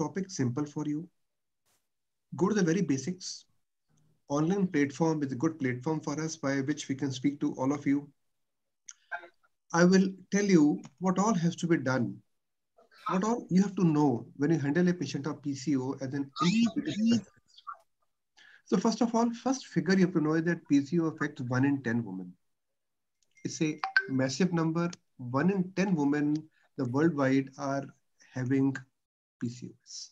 topic simple for you. Go to the very basics. Online platform is a good platform for us by which we can speak to all of you. I will tell you what all has to be done. What all you have to know when you handle a patient of PCO as an So first of all, first figure you have to know is that PCO affects one in 10 women. It's a massive number. One in 10 women the worldwide are having PCOS.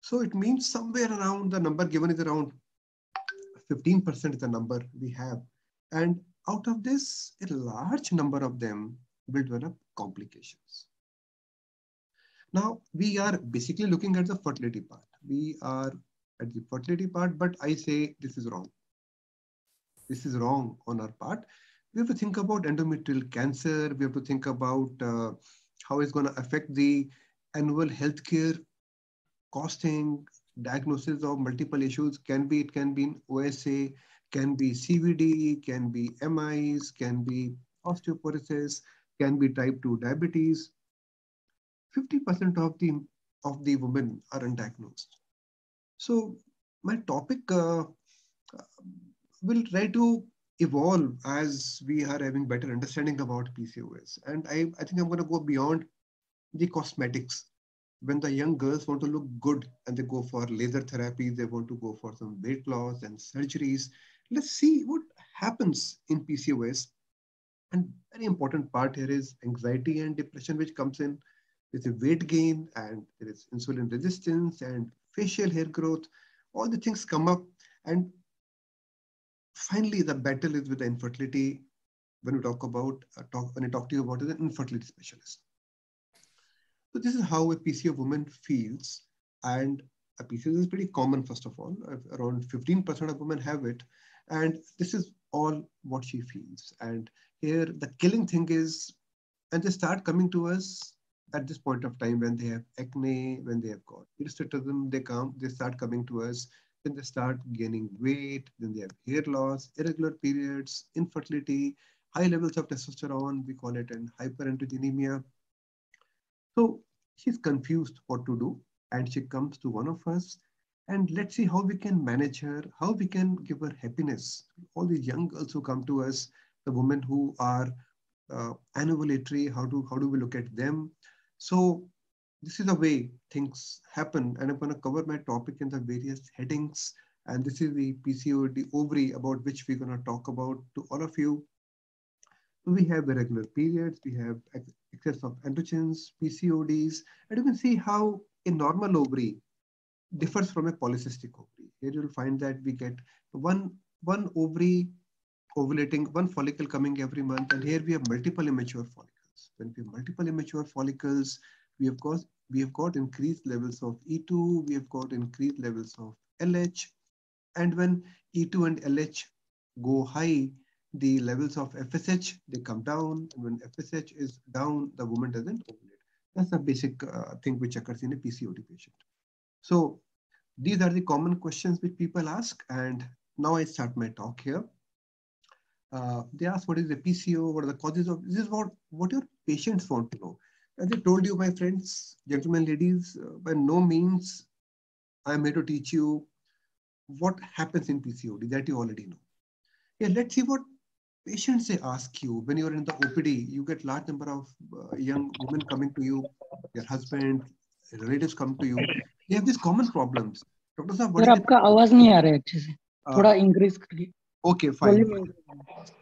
So it means somewhere around the number given is around 15% is the number we have. And out of this, a large number of them will develop complications. Now, we are basically looking at the fertility part. We are at the fertility part, but I say this is wrong. This is wrong on our part. We have to think about endometrial cancer. We have to think about uh, how it's going to affect the annual healthcare costing, diagnosis of multiple issues. Can be, it can be in OSA, can be CVD, can be MIs, can be osteoporosis, can be type 2 diabetes. 50% of the, of the women are undiagnosed. So my topic uh, will try to evolve as we are having better understanding about PCOS. And I, I think I'm going to go beyond the cosmetics. When the young girls want to look good and they go for laser therapy, they want to go for some weight loss and surgeries. Let's see what happens in PCOS. And very important part here is anxiety and depression, which comes in. There's a weight gain and there is insulin resistance and facial hair growth. All the things come up. And finally, the battle is with the infertility when we talk about, uh, talk, when I talk to you about it, an infertility specialist. So this is how a PCO woman feels. And a PCO is pretty common, first of all. Around 15% of women have it. And this is all what she feels. And here the killing thing is, and they start coming to us at this point of time when they have acne, when they have got hirsutism, they come, they start coming to us. Then they start gaining weight, then they have hair loss, irregular periods, infertility, high levels of testosterone, we call it an hyperandrogenemia. So she's confused what to do and she comes to one of us and let's see how we can manage her, how we can give her happiness. All these young girls who come to us, the women who are uh, anovulatory, how do, how do we look at them? So this is the way things happen and I'm going to cover my topic in the various headings and this is the PCOD ovary about which we're going to talk about to all of you. We have irregular periods, we have excess of androgens, PCODs, and you can see how a normal ovary differs from a polycystic ovary. Here you'll find that we get one, one ovary ovulating, one follicle coming every month, and here we have multiple immature follicles. When we have multiple immature follicles, we have got, we have got increased levels of E2, we have got increased levels of LH, and when E2 and LH go high, the levels of FSH, they come down. When FSH is down, the woman doesn't ovulate. That's the basic uh, thing which occurs in a PCOD patient. So these are the common questions which people ask. And now I start my talk here. Uh, they ask what is the PCO, what are the causes of, this is what, what your patients want to know. As I told you, my friends, gentlemen, ladies, uh, by no means I'm here to teach you what happens in PCOD that you already know. Yeah, let's see what patients they ask you when you're in the opd you get large number of uh, young women coming to you your husband relatives come to you they have these common problems doctor साहब sir आपका आवाज नहीं आ रहा है अच्छे से थोड़ा increase करिए okay fine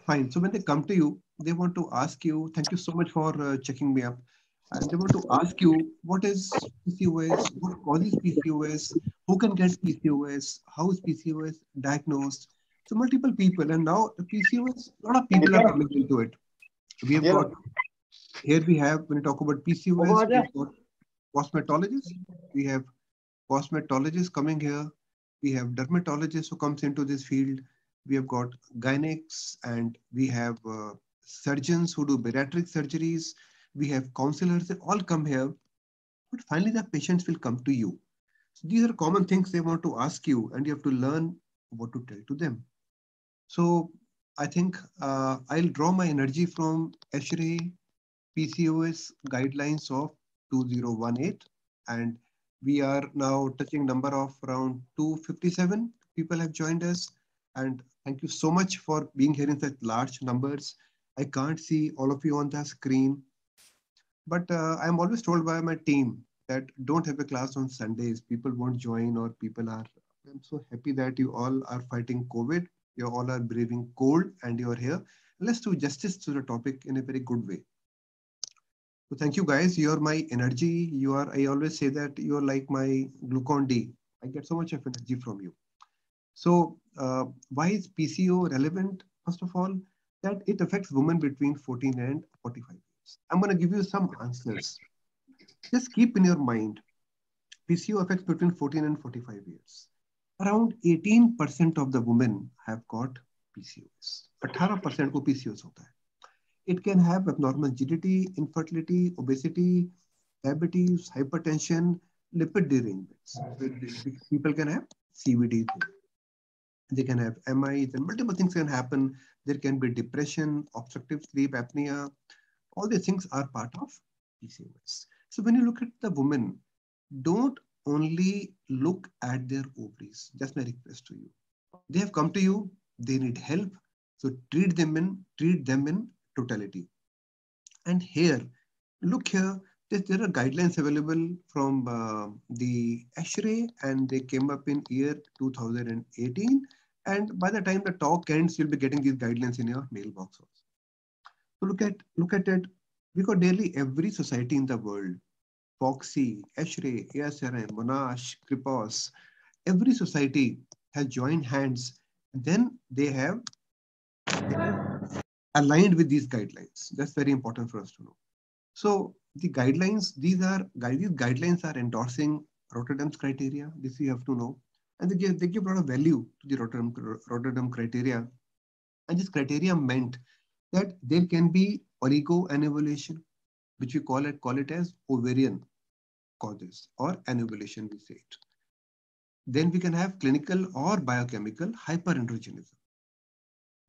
fine so when they come to you they want to ask you thank you so much for uh, checking me up and they want to ask you what is PCOS, what causes PCOS, who can get PCOS, how is PCOS diagnosed, So multiple people, and now the PCOS, a lot of people are coming into it. We have yeah. got here we have when we talk about PCOS, we have got cosmetologists, we have cosmetologists coming here, we have dermatologists who comes into this field, we have got gynecs, and we have uh, surgeons who do bariatric surgeries, we have counselors, they all come here. But finally, the patients will come to you. So these are common things they want to ask you, and you have to learn what to tell to them. So I think uh, I'll draw my energy from ESHRE PCOS guidelines of 2018. And we are now touching number of around 257 people have joined us. And thank you so much for being here in such large numbers. I can't see all of you on the screen, but uh, I'm always told by my team that don't have a class on Sundays. People won't join or people are, I'm so happy that you all are fighting COVID. You all are braving cold and you're here. Let's do justice to the topic in a very good way. So thank you guys. You're my energy. You are, I always say that you're like my glucon D. I get so much of energy from you. So uh, why is PCO relevant? First of all, that it affects women between 14 and 45 years. I'm going to give you some answers. Just keep in your mind, PCO affects between 14 and 45 years Around 18% of the women have got PCOS. 18% को PCOS होता है. It can have abnormal rigidity, infertility, obesity, diabetes, hypertension, lipid derangements. People can have CVD. They can have MI, and multiple things can happen. There can be depression, obstructive sleep apnea. All these things are part of PCOS. So when you look at the woman, don't only look at their ovaries. That's my request to you. They have come to you, they need help. So treat them in, treat them in totality. And here, look here, there are guidelines available from uh, the ESHRE and they came up in year 2018. And by the time the talk ends, you'll be getting these guidelines in your mailbox also. So look at, look at it. Got nearly every society in the world, FOGSI, ESHRE, ASRM, Monash, Kripos, every society has joined hands. And then they have, they have aligned with these guidelines. That's very important for us to know. So the guidelines, these are these guidelines are endorsing Rotterdam's criteria. This you have to know. And they give, they give a lot of value to the Rotterdam, Rotterdam criteria. And this criteria meant that there can be oligoanovulation, which we call it, call it as ovarian causes or anovulation, we say it. Then we can have clinical or biochemical hyperandrogenism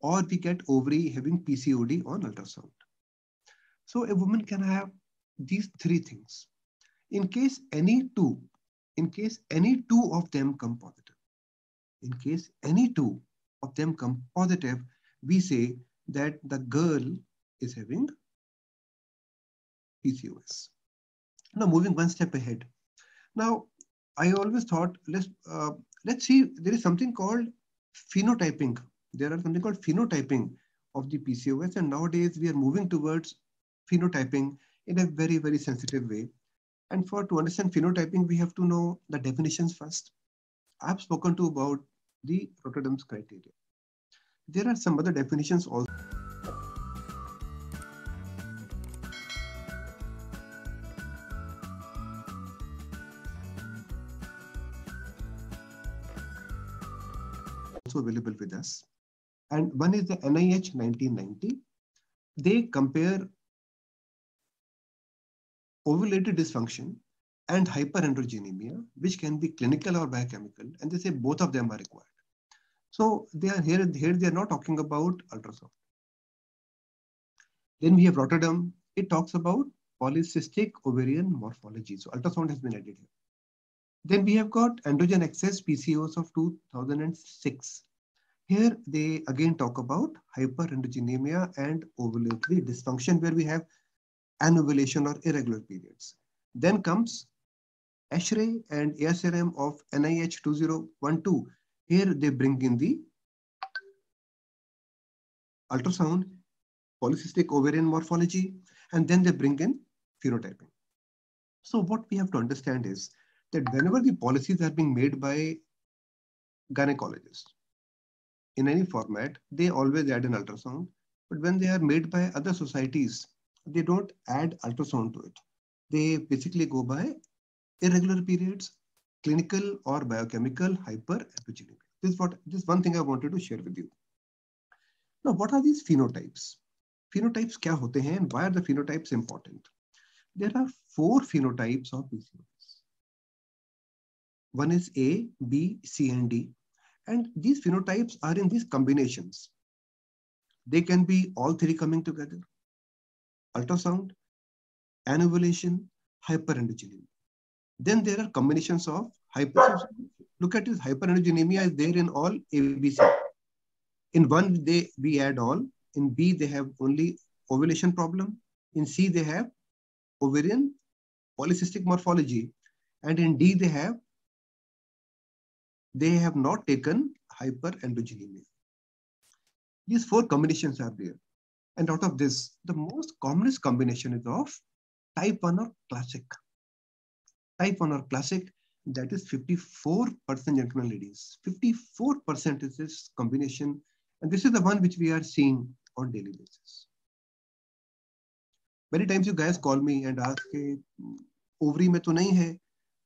or we get ovary having PCOD on ultrasound. So a woman can have these three things. In case any two, in case any two of them come positive, in case any two of them come positive, we say that the girl is having PCOS. Now moving one step ahead. Now, I always thought let's uh, let's see there is something called phenotyping there are something called phenotyping of the PCOS. And nowadays we are moving towards phenotyping in a very, very sensitive way. And for to understand phenotyping, we have to know the definitions first. I've spoken to about the Rotterdam's criteria. There are some other definitions also. Also available with us and one is the NIH 1990. They compare ovulated dysfunction and hyperandrogenemia, which can be clinical or biochemical, and they say both of them are required. So they are here, here they are not talking about ultrasound. Then we have Rotterdam. It talks about polycystic ovarian morphology. So ultrasound has been added here. Then we have got androgen excess PCOS of 2006. Here they again talk about hyperandrogenemia and ovulatory dysfunction where we have anovulation or irregular periods. Then comes ESHRE and ASRM of NIH 2012. Here they bring in the ultrasound, polycystic ovarian morphology, and then they bring in phenotyping. So what we have to understand is that whenever the policies are being made by gynecologists, in any format, they always add an ultrasound. But when they are made by other societies, they don't add ultrasound to it. They basically go by irregular periods, clinical or biochemical hyperandrogenemia. This is what this is one thing I wanted to share with you. Now, what are these phenotypes? Phenotypes kya hote hain and why are the phenotypes important? There are four phenotypes of PCOS. One is A, B, C, and D. And these phenotypes are in these combinations. They can be all three coming together. Ultrasound, anovulation, hyperandrogenemia. Then there are combinations of hyper. Look at this hyperandrogenemia is there in all ABC. In one, they we add all. In B, they have only ovulation problem. In C, they have ovarian polycystic morphology. And in D, they have they have not taken hyperandrogenemia. These four combinations are there. And out of this, the most commonest combination is of type 1 or classic. Type 1 or classic, that is 54% gentlemen ladies. 54% is this combination. And this is the one which we are seeing on daily basis. Many times you guys call me and ask, ovary में तो नहीं है,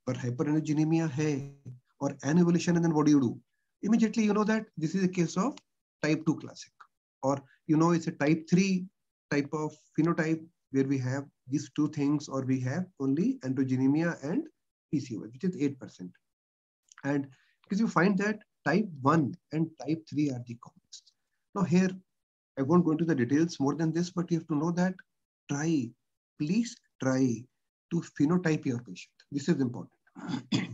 पर hyperandrogenemia है, or anovulation, and then what do you do? Immediately you know that this is a case of type 2 classic or you know it's a type 3 type of phenotype where we have these two things or we have only androgenemia and PCOS, which is 8%. And because you find that type 1 and type 3 are the commonest. Now here, I won't go into the details more than this, but you have to know that try, please try to phenotype your patient. This is important.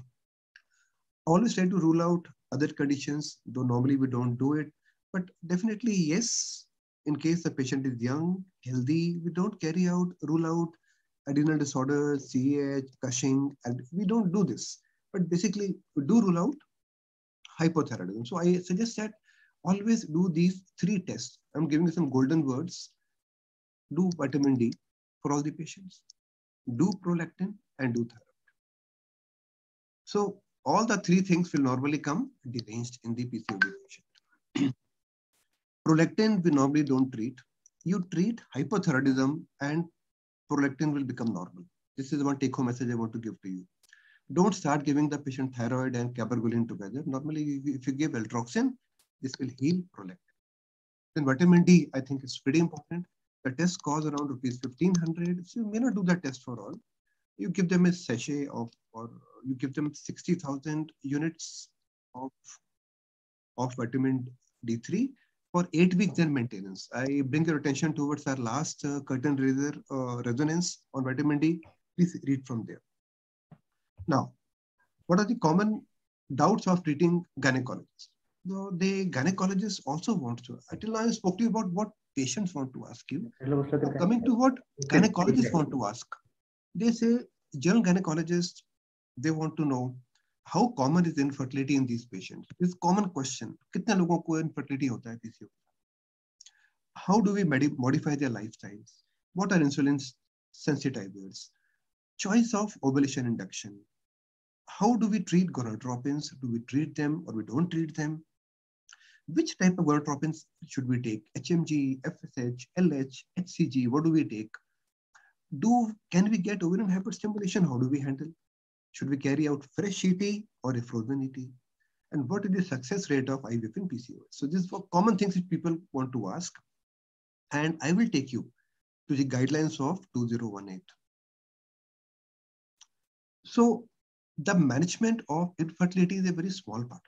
Always try to rule out other conditions, though normally we don't do it. But definitely, yes, in case the patient is young, healthy, we don't carry out, rule out adrenal disorders, CAH, Cushing, and we don't do this. But basically, we do rule out hypothyroidism. So I suggest that always do these three tests. I'm giving you some golden words. Do vitamin D for all the patients. Do prolactin and do thyroid. So all the three things will normally come deranged in the PCOD patient. prolactin we normally don't treat. You treat hypothyroidism and prolactin will become normal. This is one take home message I want to give to you. Don't start giving the patient thyroid and cabergoline together. Normally, if you give eltroxin, this will heal prolactin. Then vitamin D, I think is pretty important. The test costs around rupees 1500. So you may not do that test for all. You give them a sachet of, or you give them 60,000 units of, of vitamin D3 for eight weeks then maintenance. I bring your attention towards our last uh, curtain raiser uh, resonance on vitamin D. Please read from there. Now, what are the common doubts of treating gynecologists? So the gynecologists also want to. Until now, I spoke to you about what patients want to ask you. Coming to what gynecologists want to ask. They say, general gynecologists, they want to know how common is infertility in these patients? This common question. कितने लोगों को infertility होता है PCOS? How do we modify their lifestyles? What are insulin sensitizers? Choice of ovulation induction. How do we treat gonadotropins? Do we treat them or we don't treat them? Which type of gonadotropins should we take? HMG, FSH, LH, HCG, what do we take? Do Can we get ovarian hyperstimulation? How do we handle? Should we carry out fresh ET or a frozen ET? And what is the success rate of IVF in PCOS? So these are common things that people want to ask. And I will take you to the guidelines of 2018. So the management of infertility is a very small part.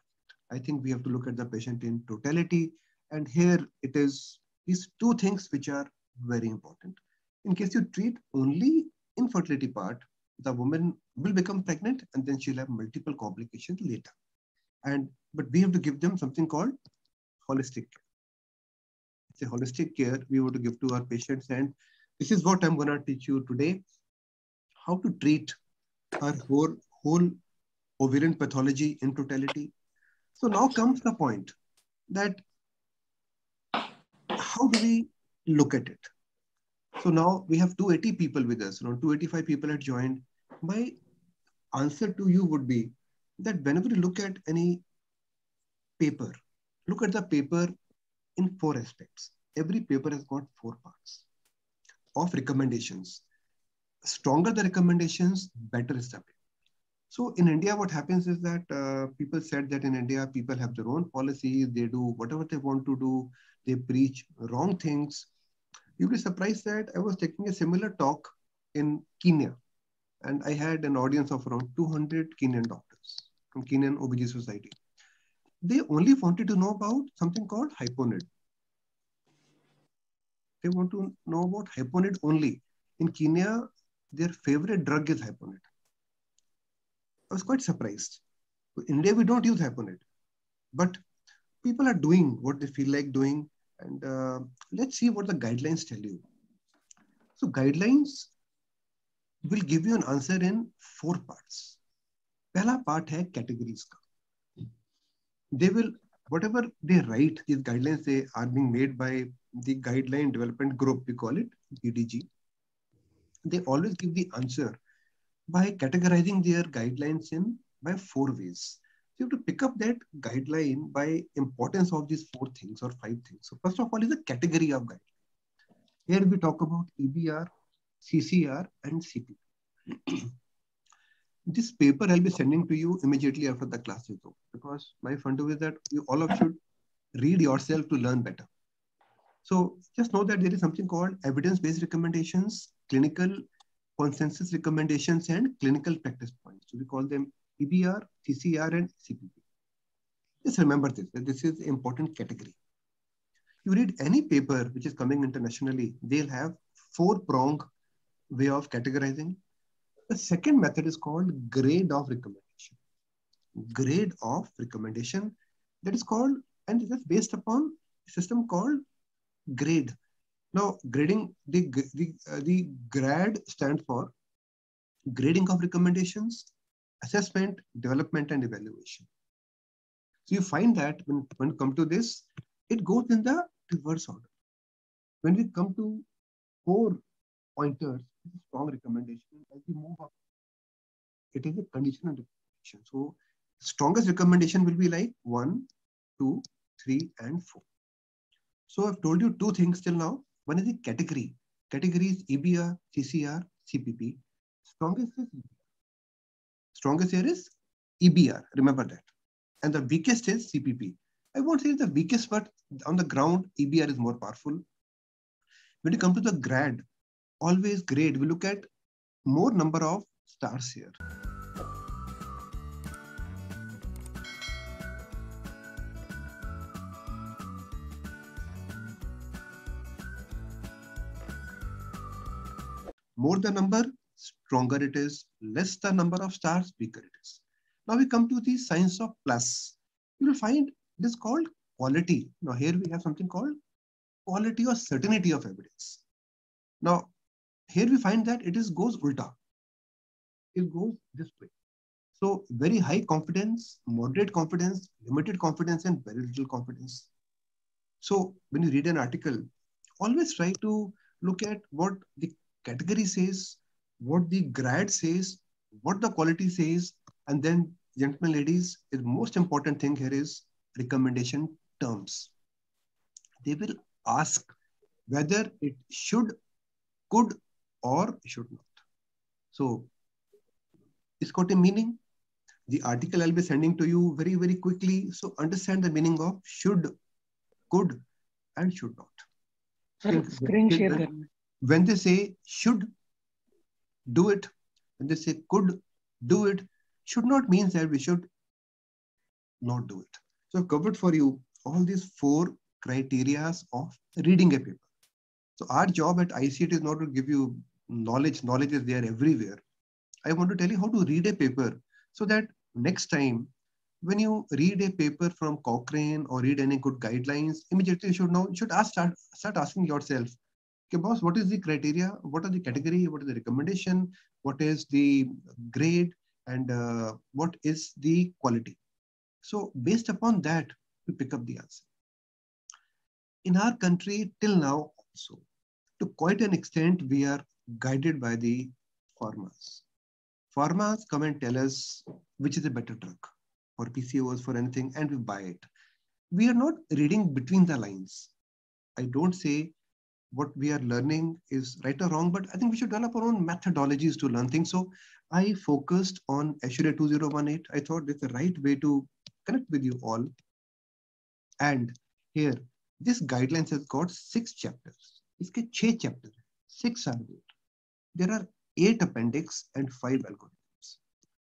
I think we have to look at the patient in totality. And here it is these two things which are very important. In case you treat only infertility part, the woman will become pregnant and then she'll have multiple complications later. And but we have to give them something called holistic care. It's a holistic care we want to give to our patients. And this is what I'm going to teach you today. How to treat our whole, whole ovarian pathology in totality. So now comes the point that how do we look at it? So now we have 280 people with us. Around 285 people had joined. My answer to you would be that whenever you look at any paper, look at the paper in four aspects. Every paper has got four parts of recommendations. Stronger the recommendations, better is the paper. So in India, what happens is that uh, people said that in India, people have their own policies. They do whatever they want to do. They preach wrong things. You'll be surprised that I was taking a similar talk in Kenya. And I had an audience of around 200 Kenyan doctors from Kenyan OBG Society. They only wanted to know about something called hyponid. They want to know about hyponid only. In Kenya, their favorite drug is hyponid. I was quite surprised. In India, we don't use HyperNet, but people are doing what they feel like doing. And uh, let's see what the guidelines tell you. So guidelines will give you an answer in four parts. पहला part है categories का. They will whatever they write these guidelines they are being made by the guideline development group we call it GDG. They always give the answer by categorizing their guidelines in by four ways. You have to pick up that guideline by importance of these four things or five things. So first of all is the category of guideline. Here we talk about EBR, CCR, and CP. this paper I'll be sending to you immediately after the class is over because my fund is that you all of should read yourself to learn better. So just know that there is something called evidence-based recommendations, clinical consensus recommendations, and clinical practice points. So we call them EBR, CCR, and CPP. Just remember this, that this is important category. You read any paper which is coming internationally, they'll have four-prong way of categorizing. The second method is called grade of recommendation. Grade of recommendation that is called, and that's based upon a system called grade. Now, grading, the, the, uh, the grad stands for grading of recommendations, assessment, development, and evaluation. So you find that when, when you come to this, it goes in the reverse order. When we come to four pointers, strong recommendation. As we move up, it is a conditional recommendation. So strongest recommendation will be like one, two, three, and four. So I've told you two things till now. One is the category. Is EBR, CCR, CPP. Strongest is. Strongest here is EBR. Remember that. And the weakest is CPP. I won't say the weakest, but on the ground, EBR is more powerful. When you come to the grad, always grade, we look at more number of stars here. More the number, stronger it is. Less the number of stars, bigger it is. Now we come to the science of plus. You will find it is called quality. Now here we have something called quality or certainty of evidence. Now here we find that it is goes ulta. It goes this way. So very high confidence, moderate confidence, limited confidence, and very little confidence. So when you read an article, always try to look at what the category says, what the grad says, what the quality says, and then gentlemen, ladies, the most important thing here is recommendation terms. They will ask whether it should, could, or should not. So it's got a meaning. The article I'll be sending to you very, very quickly. So understand the meaning of should, could, and should not. Sir, screen share when they say should do it, when they say could do it, should not mean that we should not do it. So I've covered for you all these four criterias of reading a paper. So our job at ICT is not to give you knowledge. Knowledge is there everywhere. I want to tell you how to read a paper so that next time when you read a paper from Cochrane or read any good guidelines, immediately you should know, you should ask, start, start asking yourself, okay, boss, what is the criteria? What are the category? What is the recommendation? What is the grade? And uh, what is the quality? So based upon that, we pick up the answer. In our country, till now also, to quite an extent, we are guided by the pharmas. Pharmas come and tell us which is a better drug for PCOS, for anything, and we buy it. We are not reading between the lines. I don't say what we are learning is right or wrong, but I think we should develop our own methodologies to learn things. So I focused on ESHRE 2018. I thought it's the right way to connect with you all. And here, this guidelines has got six chapters. Iske छह chapters, six are there. There are eight appendix and five algorithms.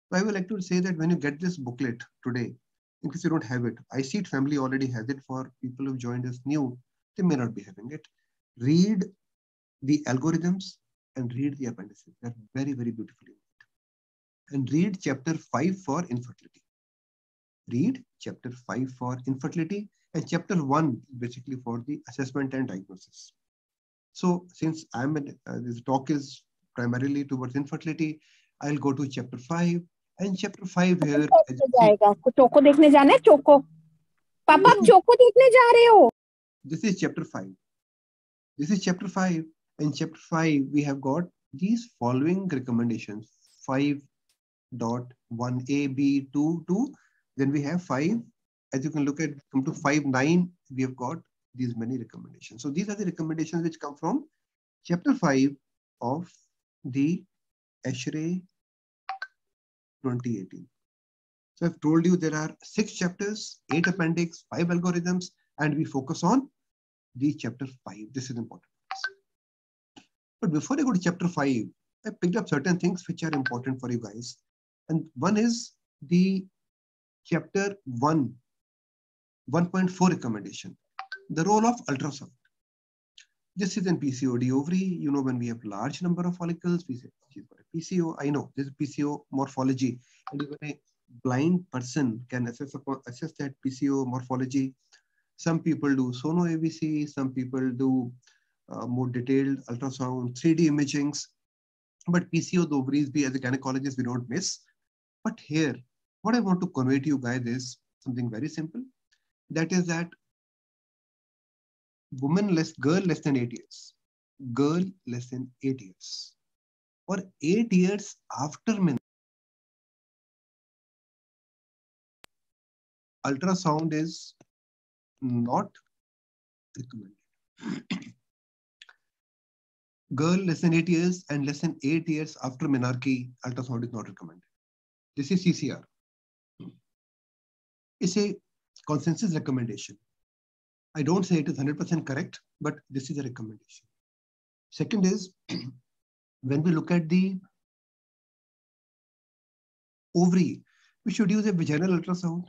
So I would like to say that when you get this booklet today, in case you don't have it, I see it family already has it for people who joined us new, they may not be having it read the algorithms and read the appendices. They're very, very beautifully made. and read chapter 5 for infertility. Read chapter 5 for infertility and chapter 1 basically for the assessment and diagnosis. So since I'm in, uh, this talk is primarily towards infertility, I'll go to chapter 5 and chapter 5 here. जाएगा आपको choco देखने जाना है choco पापा आप choco देखने जा रहे हो This is chapter 5. this is chapter 5. In chapter 5, we have got these following recommendations 5.1a, b, 2, 2. Then we have 5. As you can look at, come to 5, 9, we have got these many recommendations. So these are the recommendations which come from chapter 5 of the ESHRE 2018. So I've told you there are six chapters, eight appendix, five algorithms, and we focus on the chapter 5. This is important. But before I go to chapter 5, I picked up certain things which are important for you guys. And one is the chapter 1, 1.4 recommendation, the role of ultrasound. This is in PCOD ovary. You know, when we have large number of follicles, we say PCO. I know this is PCO morphology. And even a blind person can assess, upon, assess that PCO morphology. Some people do sono AVC, some people do uh, more detailed ultrasound, 3D imagings. But PCO, the ovaries, we as a gynecologist, we don't miss. But here, what I want to convey to you guys is something very simple. That is that woman less, girl less than eight years, girl less than eight years, or eight years after men, ultrasound is not recommended. Girl less than eight years and less than eight years after menarche, ultrasound is not recommended. This is CCR. It's a consensus recommendation. I don't say it is 100% correct, but this is a recommendation. Second is when we look at the ovary, we should use a vaginal ultrasound.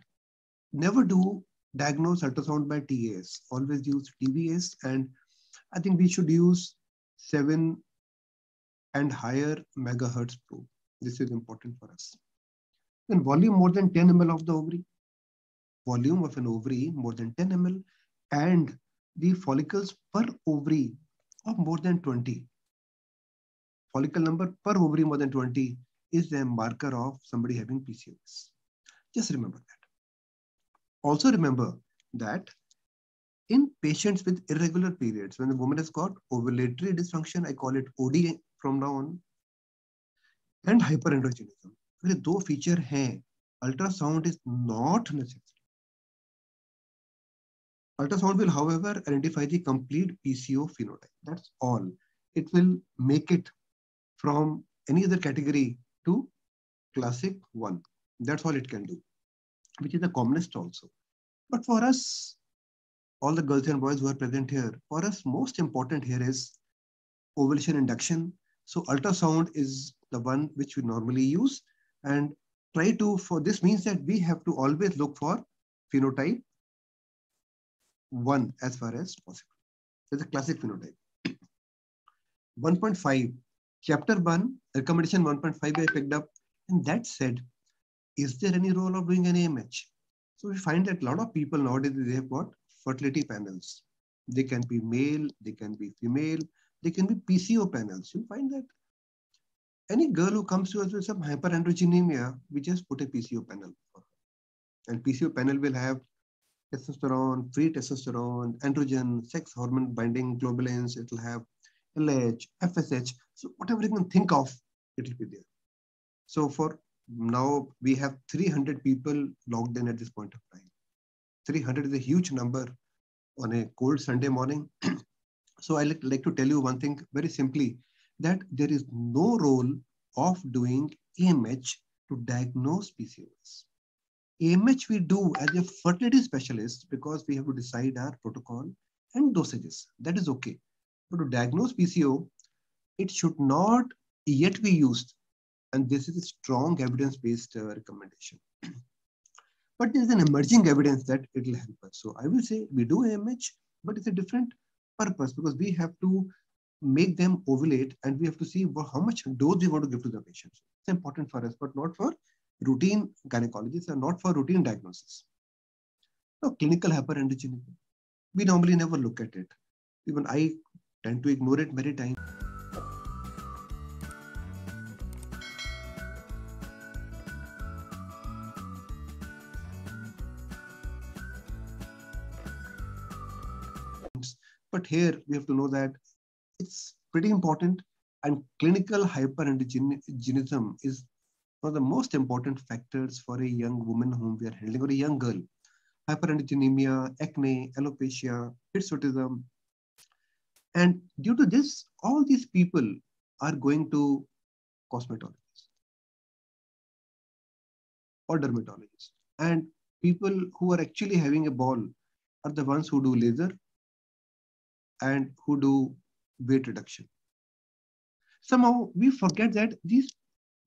Never do diagnose ultrasound by TAS. Always use TVS. And I think we should use 7 and higher megahertz probe. This is important for us. Then volume more than 10 ml of the ovary. Volume of an ovary more than 10 ml and the follicles per ovary of more than 20. Follicle number per ovary more than 20 is a marker of somebody having PCOS. Just remember that. Also remember that in patients with irregular periods, when the woman has got ovulatory dysfunction, I call it OD from now on, and hyperandrogenism. अगर दो feature हैं ultrasound is not necessary. Ultrasound will, however, identify the complete PCO phenotype. That's all. It will make it from any other category to classic one. That's all it can do, which is the commonest also. But for us, all the girls and boys who are present here, for us, most important here is ovulation induction. So ultrasound is the one which we normally use and try to, for this means that we have to always look for phenotype one as far as possible. That's a classic phenotype. 1.5, chapter one, recommendation 1.5 I picked up. And that said, is there any role of doing an AMH? So we find that a lot of people nowadays, they have got fertility panels. They can be male, they can be female, they can be PCO panels. You find that any girl who comes to us with some hyperandrogenemia, we just put a PCO panel for her. And PCO panel will have testosterone, free testosterone, androgen, sex hormone binding globulins, it will have LH, FSH. So whatever you can think of, it will be there. So for now, we have 300 people logged in at this point of time. 300 is a huge number on a cold Sunday morning. so I like, like to tell you one thing very simply, that there is no role of doing AMH to diagnose PCOS. AMH we do as a fertility specialist because we have to decide our protocol and dosages. That is okay. But to diagnose PCO, it should not yet be used. And this is a strong evidence-based uh, recommendation. but there is an emerging evidence that it will help us. So I will say we do AMH, but it's a different purpose because we have to make them ovulate and we have to see how much dose we want to give to the patient. It's important for us, but not for routine gynecologists and not for routine diagnosis. Now, clinical hyperandrogenemia. We normally never look at it. Even I tend to ignore it many times. But here we have to know that it's pretty important and clinical hyperandrogenism is one of the most important factors for a young woman whom we are handling or a young girl. Hyperandrogenemia, acne, alopecia, hirsutism. And due to this, all these people are going to cosmetologists or dermatologists. And people who are actually having a ball are the ones who do laser and who do weight reduction. Somehow we forget that these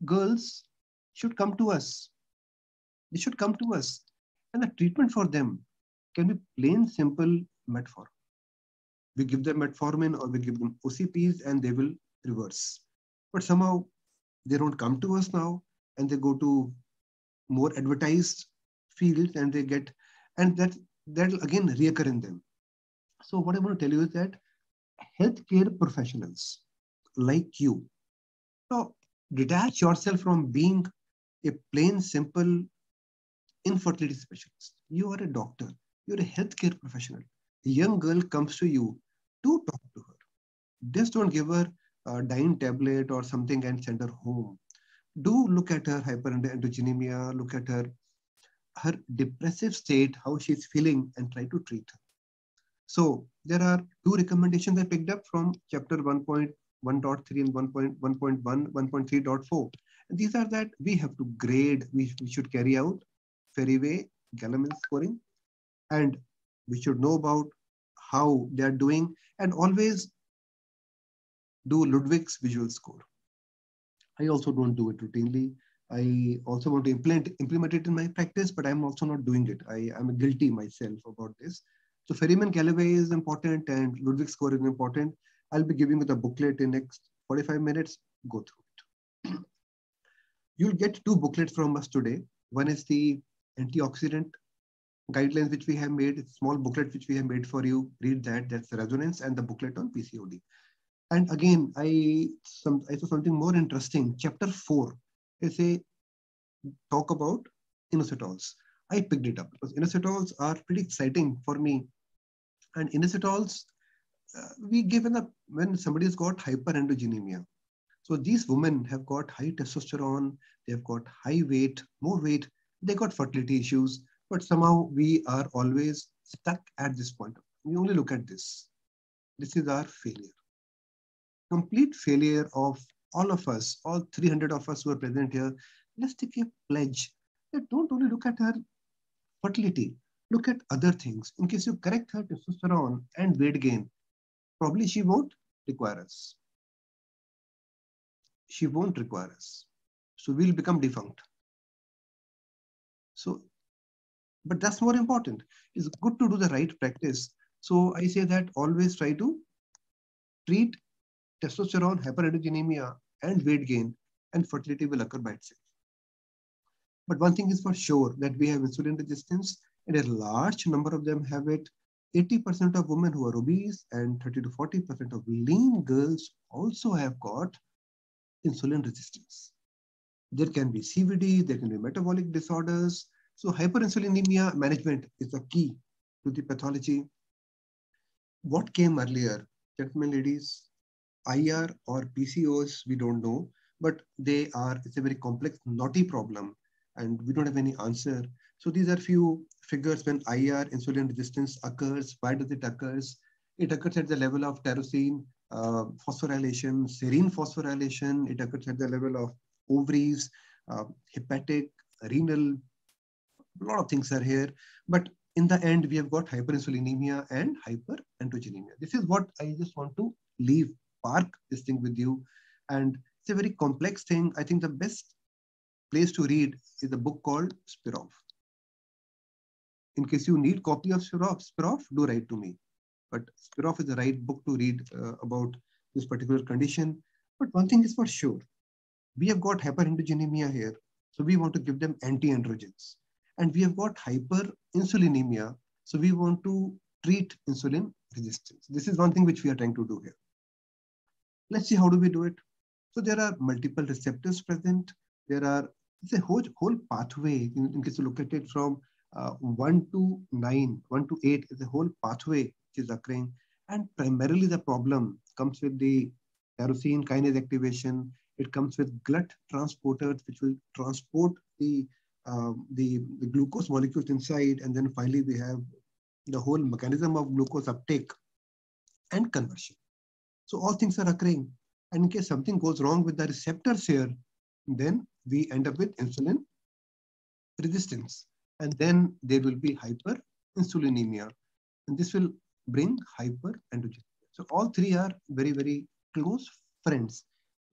girls should come to us. They should come to us. And the treatment for them can be plain, simple metformin. We give them metformin or we give them OCPs and they will reverse. But somehow they don't come to us now and they go to more advertised fields and they get, and that that will again reoccur in them. So what I want to tell you is that healthcare professionals like you, now detach yourself from being a plain, simple infertility specialist. You are a doctor. You're a healthcare professional. A young girl comes to you to talk to her. Just don't give her a dying tablet or something and send her home. Do look at her hyperandrogenemia, look at her her depressive state, how she's feeling, and try to treat her. So there are two recommendations I picked up from chapter 1.1.3 and 1.1.1, 1.3.4. And these are that we have to grade, we, we should carry out Ferriman, Gallwey scoring, and we should know about how they are doing and always do Ludwig's visual score. I also don't do it routinely. I also want to implement, implement it in my practice, but I'm also not doing it. I am guilty myself about this. So Ferriman Gallwey is important and Ludwig score is important. I'll be giving you the booklet in next 45 minutes. Go through it. You'll get two booklets from us today. One is the antioxidant guidelines which we have made, small booklet which we have made for you. Read that. That's the resonance and the booklet on PCOD. And again, I some I saw something more interesting. Chapter four is a talk about inositols. I picked it up because inositols are pretty exciting for me. And inositols, uh, we given up when somebody's got hyperandrogenemia. So these women have got high testosterone, they've got high weight, more weight, they got fertility issues, but somehow we are always stuck at this point. We only look at this. This is our failure. Complete failure of all of us, all 300 of us who are present here. Let's take a pledge that don't only look at her fertility, look at other things. In case you correct her testosterone and weight gain, probably she won't require us. She won't require us. So we'll become defunct. So, but that's more important. It's good to do the right practice. So I say that always try to treat testosterone, hyperandrogenemia, and weight gain, and fertility will occur by itself. But one thing is for sure that we have insulin resistance, and a large number of them have it. 80% of women who are obese and 30 to 40% of lean girls also have got insulin resistance. There can be CVD, there can be metabolic disorders. So hyperinsulinemia management is the key to the pathology. What came earlier, gentlemen, ladies, IR or PCOS, we don't know, but they are, it's a very complex, knotty problem and we don't have any answer. So these are few figures when IR, insulin resistance occurs. Why does it occurs? It occurs at the level of tyrosine uh, phosphorylation, serine phosphorylation. It occurs at the level of ovaries, uh, hepatic, renal. A lot of things are here. But in the end, we have got hyperinsulinemia and hyperandrogenemia. This is what I just want to leave, park this thing with you. And it's a very complex thing. I think the best place to read is a book called Speroff. In case you need copy of Speroff, Speroff, do write to me. But Speroff is the right book to read uh, about this particular condition. But one thing is for sure, we have got hyperinsulinemia here. So we want to give them anti-androgens. And we have got hyperinsulinemia. So we want to treat insulin resistance. This is one thing which we are trying to do here. Let's see how do we do it. So there are multiple receptors present. There are it's a whole, whole pathway in, in case you look at it from uh, 1 to 9, 1 to 8 is a whole pathway which is occurring. And primarily the problem comes with the tyrosine kinase activation. It comes with GLUT transporters, which will transport the, um, the, the glucose molecules inside. And then finally, we have the whole mechanism of glucose uptake and conversion. So all things are occurring. And in case something goes wrong with the receptors here, then we end up with insulin resistance. And then there will be hyperinsulinemia. And this will bring hyperandrogenemia. So all three are very, very close friends.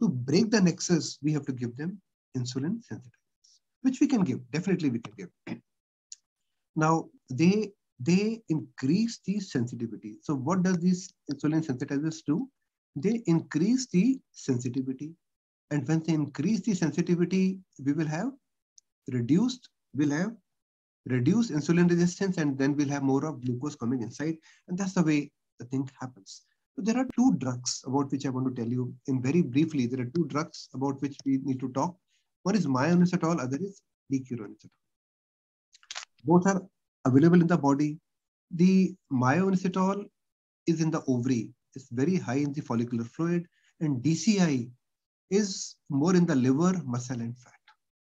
To break the nexus, we have to give them insulin sensitizers, which we can give. Definitely we can give. Now, they, they increase the sensitivity. So what does these insulin sensitizers do? They increase the sensitivity and when they increase the sensitivity, we will have reduced, we'll have reduced insulin resistance, and then we'll have more of glucose coming inside. And that's the way the thing happens. So there are two drugs about which I want to tell you in very briefly. There are two drugs about which we need to talk. One is myoinositol, other is D-chiro-inositol. Both are available in the body. The myoinositol is in the ovary. It's very high in the follicular fluid. And DCI is more in the liver, muscle, and fat.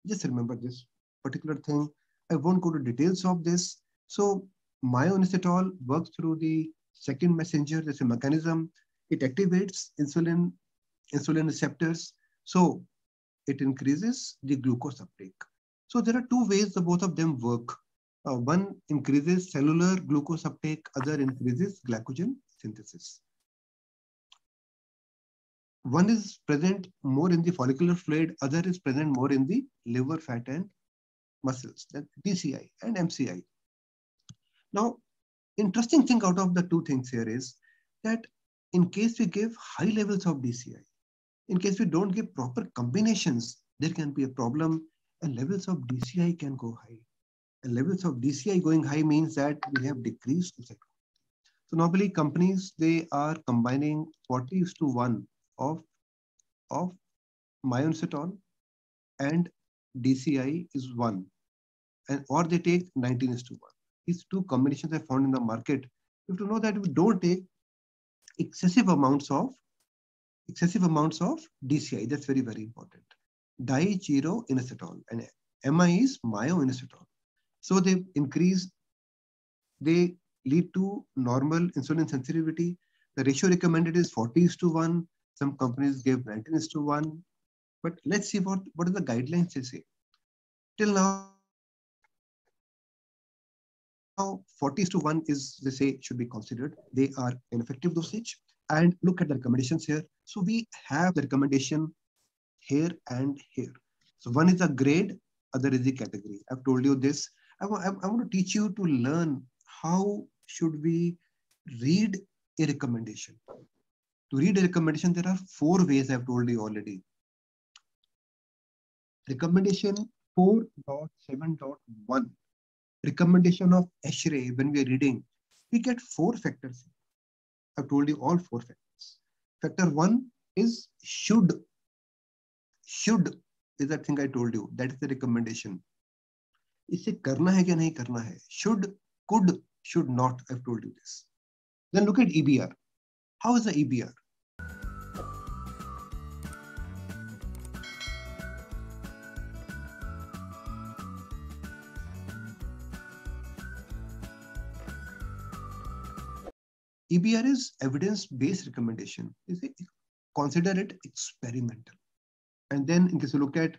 Just remember this particular thing. I won't go to details of this. So myoinositol works through the second messenger. There's a mechanism. It activates insulin, insulin receptors. So it increases the glucose uptake. So there are two ways the both of them work. Uh, one increases cellular glucose uptake, other increases glycogen synthesis. One is present more in the follicular fluid, other is present more in the liver, fat, and muscles, that DCI and MCI. Now, interesting thing out of the two things here is that in case we give high levels of DCI, in case we don't give proper combinations, there can be a problem and levels of DCI can go high. And levels of DCI going high means that we have decreased So normally companies, they are combining 40 to 1 of, of myoinositol and DCI is 1. And, or they take 19 is to 1. These two combinations are found in the market. You have to know that we don't take excessive amounts of excessive amounts of DCI. That's very, very important. Dichiroinositol and MI is myoinositol. So they increase, they lead to normal insulin sensitivity. The ratio recommended is 40 is to 1. Some companies give 19 is to 1. But let's see what, what are the guidelines they say. Till now, now 40 to 1 is, they say, should be considered. They are an effective dosage. And look at the recommendations here. So we have the recommendation here and here. So one is a grade, other is the category. I've told you this. I, I, I want to teach you to learn how should we read a recommendation. To read a recommendation, there are four ways I've told you already. Recommendation 4.7.1. Recommendation of ASHRAE when we are reading. We get four factors. I've told you all four factors. Factor one is should. Should is that thing I told you. That is the recommendation. इसे करना है क्या नहीं करना है should, could, should not. I've told you this. Then look at EBR. How is the EBR? EBR is evidence-based recommendation. Consider it experimental. And then in case you look at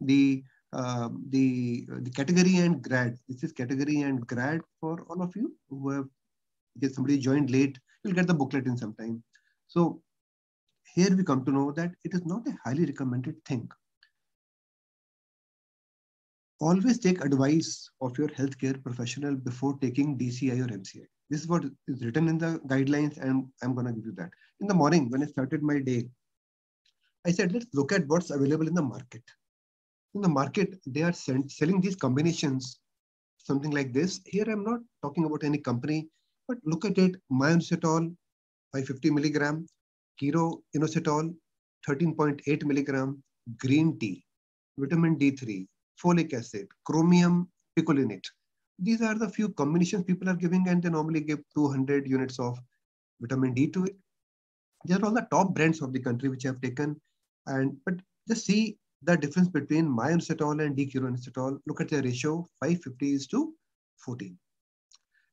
the uh, the the category and grade, this is category and grade for all of you who have if somebody joined late, you'll get the booklet in some time. So here we come to know that it is not a highly recommended thing. always take advice of your healthcare professional before taking DCI or MCI. This is what is written in the guidelines, and I'm going to give you that. In the morning, when I started my day, I said, let's look at what's available in the market. In the market, they are selling these combinations, something like this. Here, I'm not talking about any company, but look at it, myoinositol, 550 milligram, chiro inositol, 13.8 milligram, green tea, vitamin D3, folic acid, chromium picolinate. These are the few combinations people are giving and they normally give 200 units of vitamin D to it. These are all the top brands of the country which have taken. And But just see the difference between myoinositol and D-chiro Look at the ratio, 550 is to 14.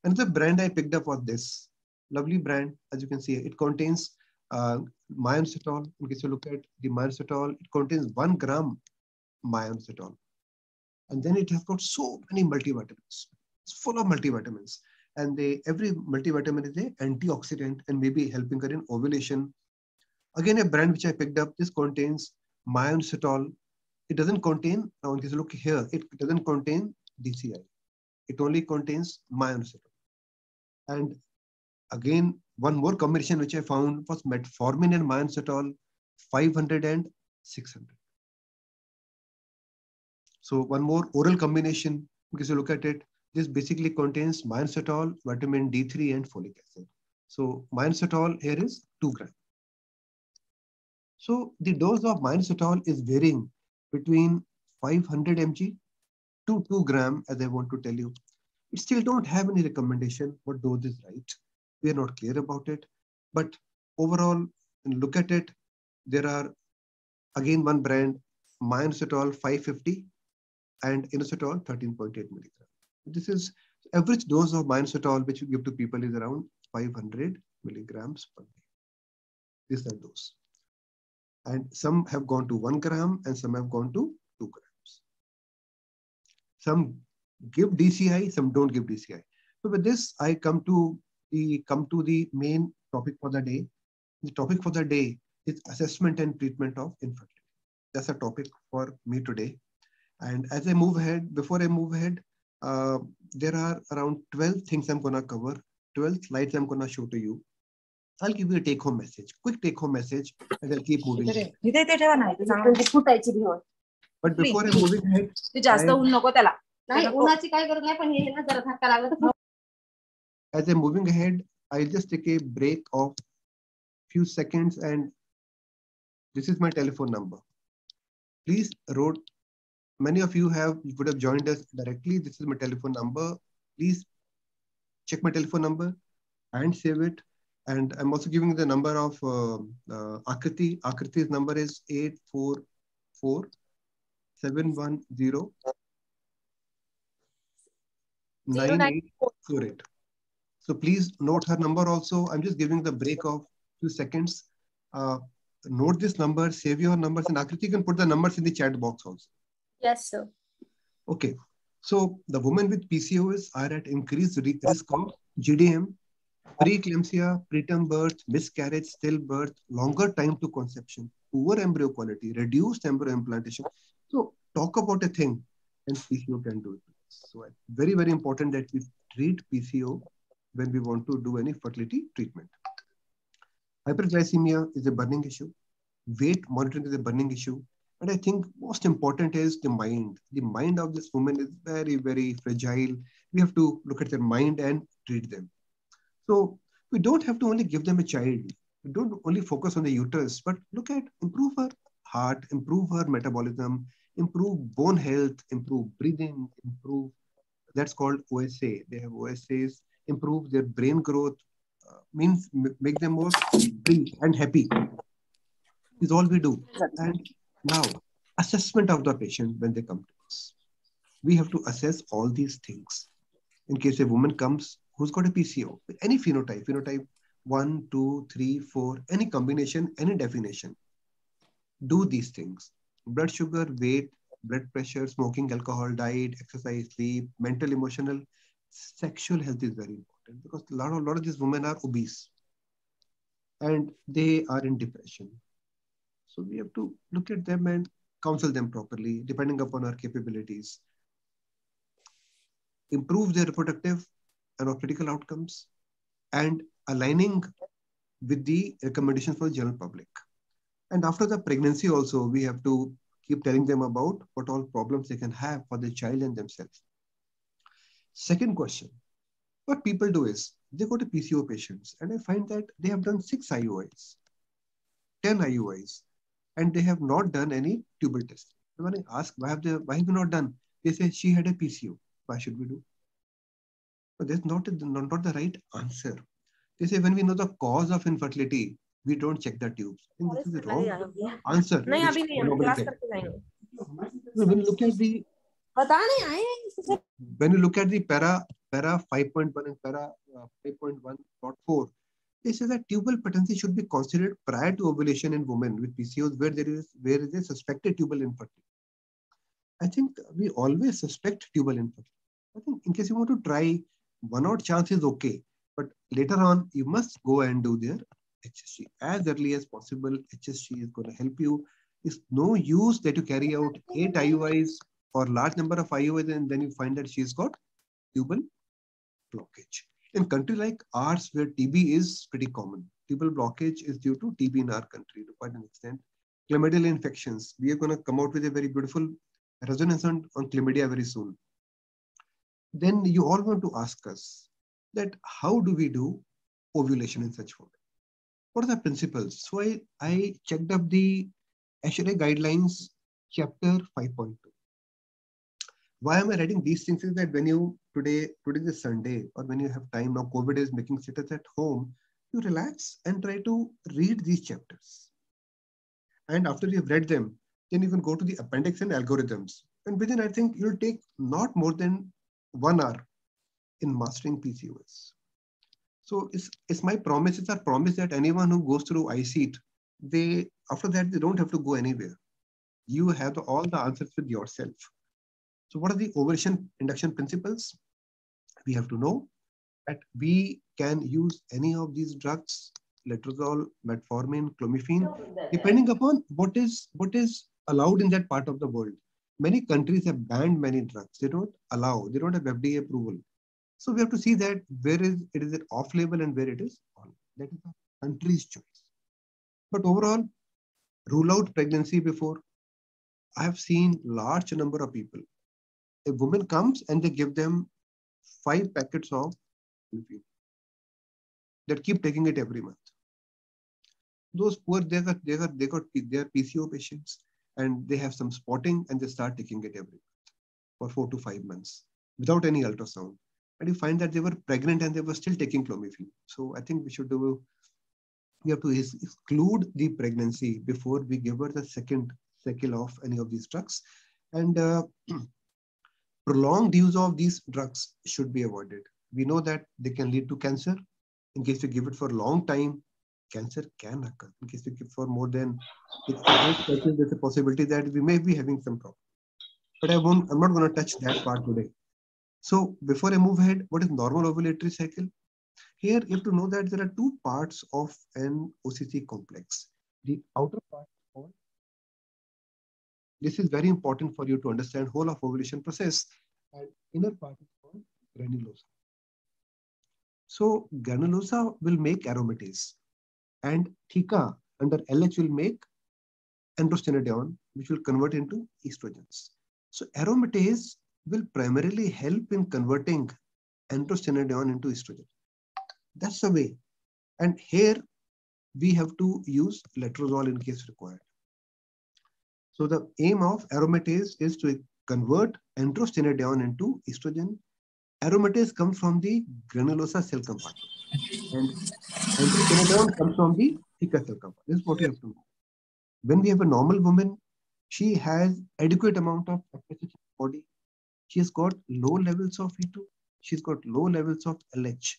Another brand I picked up was this. Lovely brand, as you can see, it contains uh. In case you look at the myoinositol, it contains one gram myoinositol. And then it has got so many multivitamins. It's full of multivitamins. And they, every multivitamin is an antioxidant and maybe helping her in ovulation. Again, a brand which I picked up, this contains myoinositol. It doesn't contain, now in case look here, it doesn't contain DCI. It only contains myoinositol. And again, one more combination which I found was metformin and myoinositol, 500 and 600. So one more oral combination, because you look at it, this basically contains myoinositol, vitamin D3 and folic acid. So myoinositol here is 2 gram. So the dose of myoinositol is varying between 500 mg to 2 gram as I want to tell you. We still don't have any recommendation what dose is right. We are not clear about it. But overall, look at it, there are again one brand, myoinositol 550 and inositol 13.8 milligram. This is average dose of myoinositol which you give to people is around 500 milligrams per day. This is the dose. And some have gone to one gram and some have gone to two grams. Some give DCI, some don't give DCI. So with this, I come to the come to the main topic for the day. The topic for the day is assessment and treatment of infertility. That's a topic for me today. And as I move ahead, before I move ahead, uh, there are around 12 things I'm going to cover, 12 slides I'm going to show to you. I'll give you a take home message, quick take home message, and I'll keep moving. But before I'm moving ahead, as I'm moving ahead, I'll just take a break of few seconds and this is my telephone number. Please wrote many of you have you would have joined us directly. This is my telephone number. Please check my telephone number and save it. And I'm also giving the number of uh, uh, Akriti. Akriti's number is 844 710 9848. So please note her number also. I'm just giving the break of few seconds. Uh, note this number, save your numbers, and Akriti can put the numbers in the chat box also. Yes, sir. Okay. So the women with PCOS are at increased risk of GDM, preeclampsia, preterm birth, miscarriage, stillbirth, longer time to conception, poor embryo quality, reduced embryo implantation. So talk about a thing and PCO can do it. So very, very important that we treat PCO when we want to do any fertility treatment. Hyperglycemia is a burning issue. Weight monitoring is a burning issue. And I think most important is the mind. The mind of this woman is very, very fragile. We have to look at their mind and treat them. So we don't have to only give them a child. We don't only focus on the uterus, but look at improve her heart, improve her metabolism, improve bone health, improve breathing, improve. That's called OSA. They have OSAs. Improve their brain growth. Uh, means make them more free and happy. Is all we do. And now, assessment of the patient when they come to us. We have to assess all these things. In case a woman comes who's got a PCO, any phenotype, phenotype one, two, three, four, any combination, any definition, do these things. Blood sugar, weight, blood pressure, smoking, alcohol, diet, exercise, sleep, mental, emotional, sexual health is very important because a lot of, lot of these women are obese and they are in depression so we have to look at them and counsel them properly, depending upon our capabilities. improve their reproductive and obstetrical outcomes, and aligning with the recommendations for the general public. And after the pregnancy also, we have to keep telling them about what all problems they can have for the child and themselves. Second question, what people do is they go to PCO patients and I find that they have done six IUIs, 10 IUIs, and they have not done any tubal test. So when I ask, why have they why have you not done? They say she had a PCO. Why should we do? But that's not, not, not the right answer. They say when we know the cause of infertility, we don't check the tubes. I think this is the wrong answer. When you look at the when you look at the para para 5.1 and para uh, 5.1.4 they say that tubal patency should be considered prior to ovulation in women with PCOS where there is where is a suspected tubal infertility. I think we always suspect tubal infertility. I think in case you want to try, one odd chance is okay, but later on you must go and do their HSG as early as possible. HSG is going to help you. It's no use that you carry out eight IUIs or large number of IUIs and then you find that she's got tubal blockage. In country like ours, where TB is pretty common, tubal blockage is due to TB in our country to quite an extent. Chlamydial infections. We are going to come out with a very beautiful resonance on, on chlamydia very soon. Then you all want to ask us that how do we do ovulation in such women? What are the principles? So I, I checked up the ESHRE guidelines, chapter 5.2 why am I writing these things is that when you today, today is Sunday, or when you have time now, COVID is making sitters at home, you relax and try to read these chapters. And after you've read them, then you can go to the appendix and algorithms. And within, I think you'll take not more than one hour in mastering PCOS. So it's, it's my promise, it's our promise that anyone who goes through ICEAT, they after that, they don't have to go anywhere. You have all the answers with yourself. So what are the ovulation induction principles? We have to know that we can use any of these drugs, letrozole, metformin, clomiphene, depending upon what is, what is allowed in that part of the world. Many countries have banned many drugs. They don't allow, they don't have FDA approval. So we have to see that where is it is it off label and where it is on. That is the country's choice. But overall, rule out pregnancy before. I have seen large number of people a woman comes and they give them five packets of perfume that keep taking it every month. Those poor, they got, they got, they got their PCO patients and they have some spotting and they start taking it every month for four to five months without any ultrasound. And you find that they were pregnant and they were still taking clomiphene. So I think we should do, we have to exclude the pregnancy before we give her the second cycle of any of these drugs. And uh, prolonged use of these drugs should be avoided. We know that they can lead to cancer. In case you give it for a long time, cancer can occur. In case you give it for more than there's a possibility that we may be having some problem. But I won't, I'm not going to touch that part today. So before I move ahead, what is normal ovulatory cycle? Here you have to know that there are two parts of an OCC complex. The outer part this is very important for you to understand whole of ovulation process. And inner part is called granulosa. So granulosa will make aromatase and theca under LH will make androstenedione, which will convert into estrogens. So aromatase will primarily help in converting androstenedione into estrogen. That's the way. And here we have to use letrozole in case required. So the aim of aromatase is to convert androstenedione into estrogen. Aromatase comes from the granulosa cell compartment. And androstenedione comes from the theca cell compartment. This is what you have to know. When we have a normal woman, she has adequate amount of in body. She has got low levels of E2. She's got low levels of LH.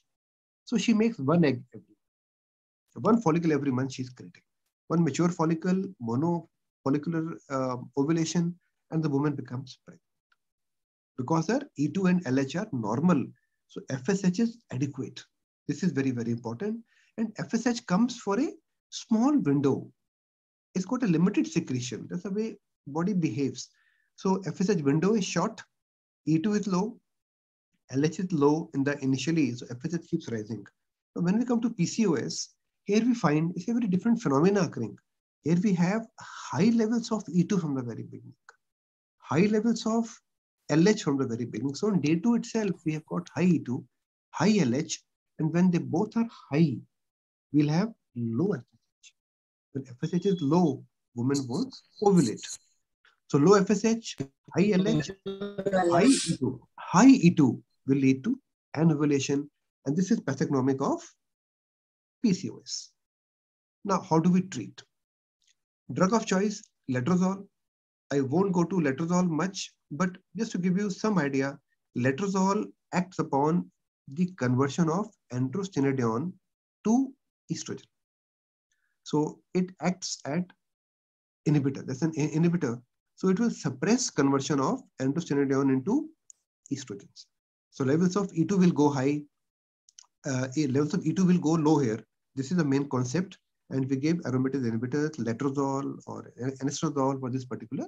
So she makes one egg every one follicle every month she's creating. One mature follicle, mono follicular uh, ovulation and the woman becomes pregnant. Because her E2 and LH are normal. So FSH is adequate. This is very, very important. And FSH comes for a small window. It's got a limited secretion. That's the way body behaves. So FSH window is short, E2 is low, LH is low in the initially, so FSH keeps rising. But when we come to PCOS, here we find it's a very different phenomena occurring. Here we have high levels of E2 from the very beginning, high levels of LH from the very beginning. So on day two itself, we have got high E2, high LH, and when they both are high, we'll have low FSH. When FSH is low, women won't ovulate. So low FSH, high LH, high E2. High E2 will lead to anovulation, and this is pathognomic of PCOS. Now, how do we treat? Drug of choice, letrozole. I won't go to letrozole much, but just to give you some idea, letrozole acts upon the conversion of androstenedione to estrogen. So it acts at inhibitor. That's an inhibitor. So it will suppress conversion of androstenedione into estrogens. So levels of E2 will go high. Uh, levels of E2 will go low here. This is the main concept. And we gave aromatase inhibitors, letrozole or anastrozole for this particular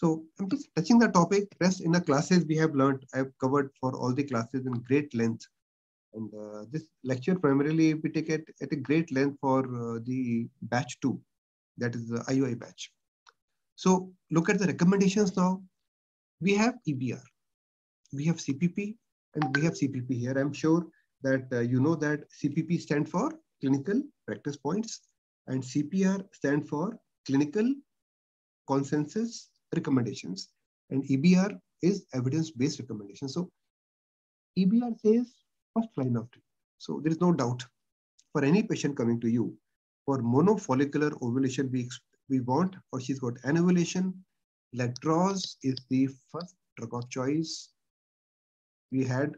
So I'm just touching the topic. Rest in the classes we have learned, I've covered for all the classes in great length. And uh, this lecture primarily we take it at a great length for uh, the batch two, that is the IUI batch. So look at the recommendations now. We have EBR, we have CPP, and we have CPP here. I'm sure that uh, you know that CPP stand for clinical practice points and CPR stand for clinical consensus recommendations and EBR is evidence-based recommendation. So EBR says first line of treatment. So there is no doubt for any patient coming to you for monofollicular ovulation, we, we want or she's got anovulation. Letroz is the first drug of choice. We had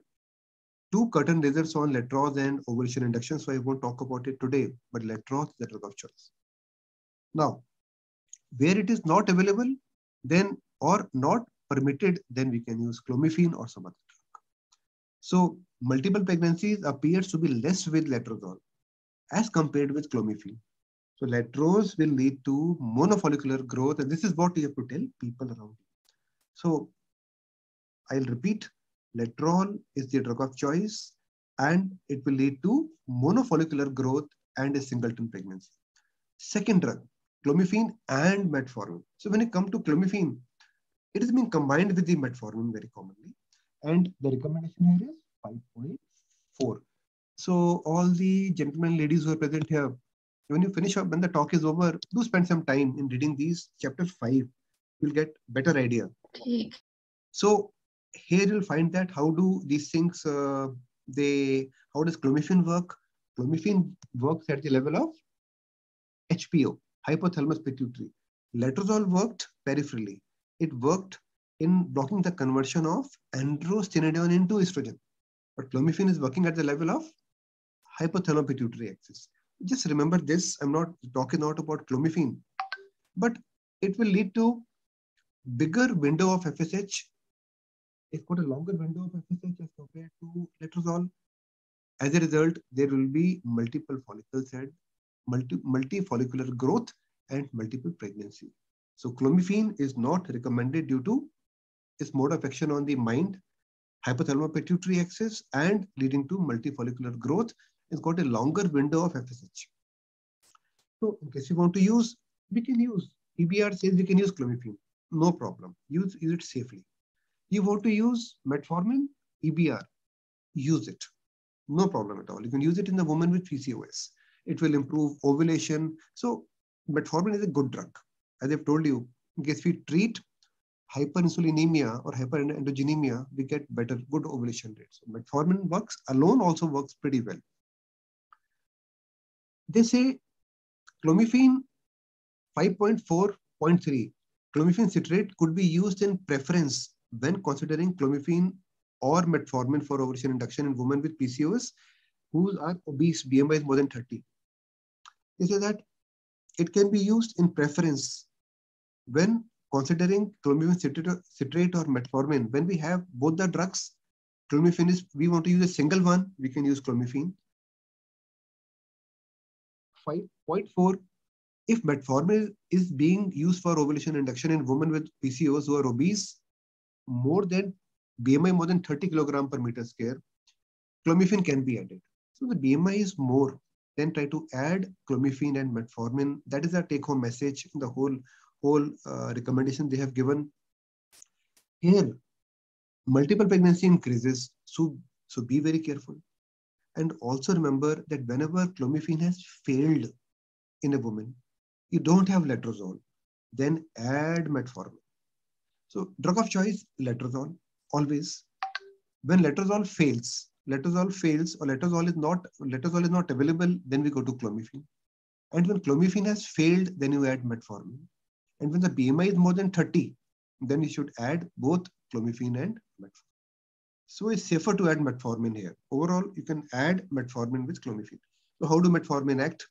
two curtain raisers on letroz and ovulation induction, so I won't talk about it today, but letroz is the drug of choice. Now, where it is not available, then or not permitted, then we can use clomiphene or some other drug. So multiple pregnancies appears to be less with letrozole as compared with clomiphene. So letroz will lead to monofollicular growth, and this is what you have to tell people around you. So I'll repeat, letrol is the drug of choice, and it will lead to monofollicular growth and a singleton pregnancy. Second drug, clomiphene and metformin. So when it comes to clomiphene, it has been combined with the metformin very commonly. And the recommendation here is 5.4. So all the gentlemen, ladies who are present here, when you finish up, when the talk is over, do spend some time in reading these chapter 5. You'll get better idea. So here you'll find that how do these things, uh, they, how does clomiphene work? Clomiphene works at the level of HPO, hypothalamus pituitary. Letrozole worked peripherally. It worked in blocking the conversion of androstenedione into estrogen. But clomiphene is working at the level of hypothalamus pituitary axis. Just remember this. I'm not talking not about clomiphene, but it will lead to bigger window of FSH. It's got a longer window of FSH as compared to letrozole. As a result, there will be multiple follicles and multi, multifollicular growth and multiple pregnancy. So clomiphene is not recommended due to its mode of action on the mind, hypothalamic pituitary axis and leading to multifollicular growth. It's got a longer window of FSH. So in case you want to use, we can use. EBR says we can use clomiphene. No problem. Use, use it safely. You want to use metformin, EBR, use it. No problem at all. You can use it in the woman with PCOS. It will improve ovulation. So metformin is a good drug. As I've told you, in case we treat hyperinsulinemia or hyperandrogenemia, we get better, good ovulation rates. So metformin works alone also works pretty well. They say clomiphene 5.4.3, clomiphene citrate could be used in preference when considering clomiphene or metformin for ovulation induction in women with PCOS who are obese, BMI is more than 30. They say that it can be used in preference when considering clomiphene citrate or metformin. When we have both the drugs, clomiphene is, we want to use a single one, we can use clomiphene. 5.4, if metformin is being used for ovulation induction in women with PCOS who are obese, more than BMI more than 30 kilogram per meter square, clomiphene can be added. So the BMI is more, then try to add clomiphene and metformin. That is our take-home message in the whole whole uh, recommendation they have given. Here, multiple pregnancy increases, so so be very careful. And also remember that whenever clomiphene has failed in a woman, you don't have letrozole, then add metformin. So drug of choice, letrozole, always. When letrozole fails, letrozole fails or letrozole is not letrozole is not available, then we go to clomiphene. And when clomiphene has failed, then you add metformin. And when the BMI is more than 30, then you should add both clomiphene and metformin. So it's safer to add metformin here. Overall, you can add metformin with clomiphene. So how do metformin act?